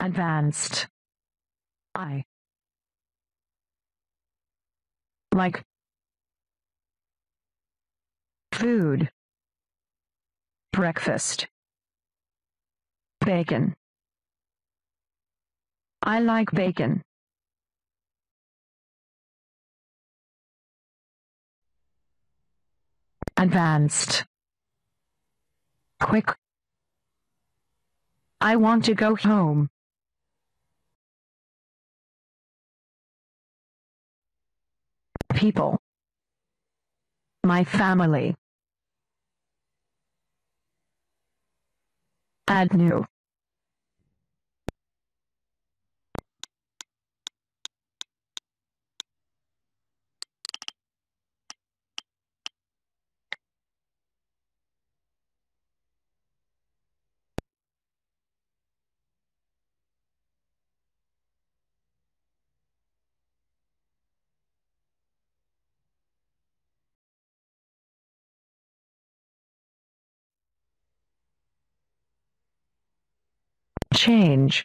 advanced. I. Like. Food. Breakfast. Bacon. I like bacon. Advanced. Quick. I want to go home people. My family. Add new change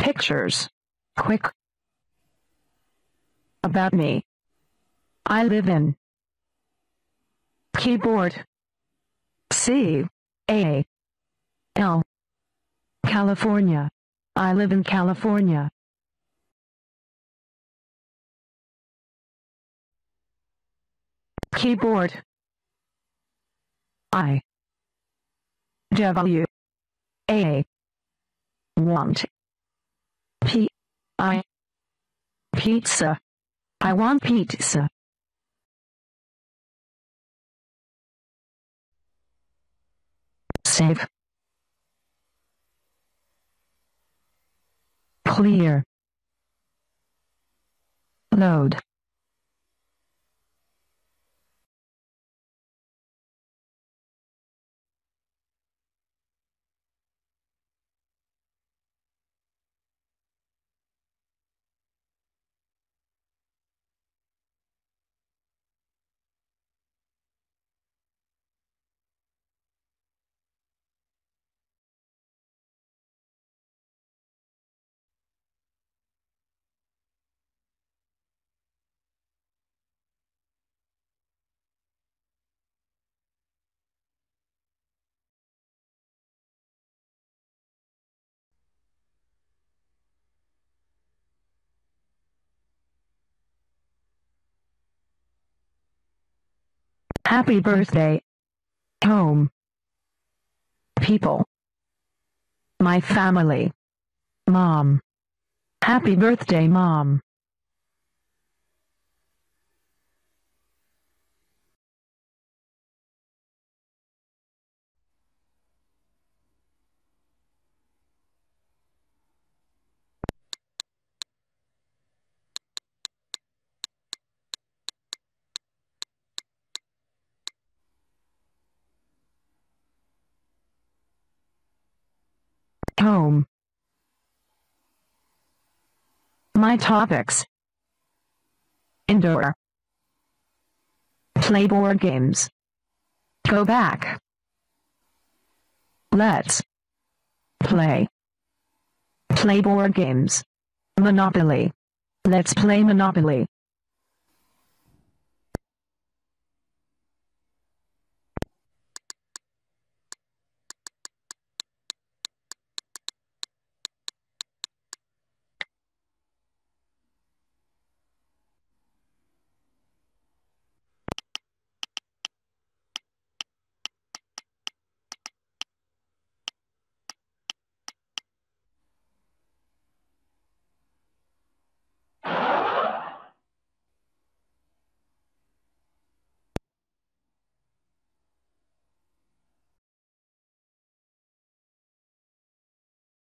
pictures quick about me. I live in keyboard C A L California. I live in California. Keyboard I W A want P I pizza. I want pizza. Save. Clear. Load Happy birthday. Home. People. My family. Mom. Happy birthday, Mom. Home. My topics. Indoor. Play board games. Go back. Let's play. Play board games. Monopoly. Let's play Monopoly.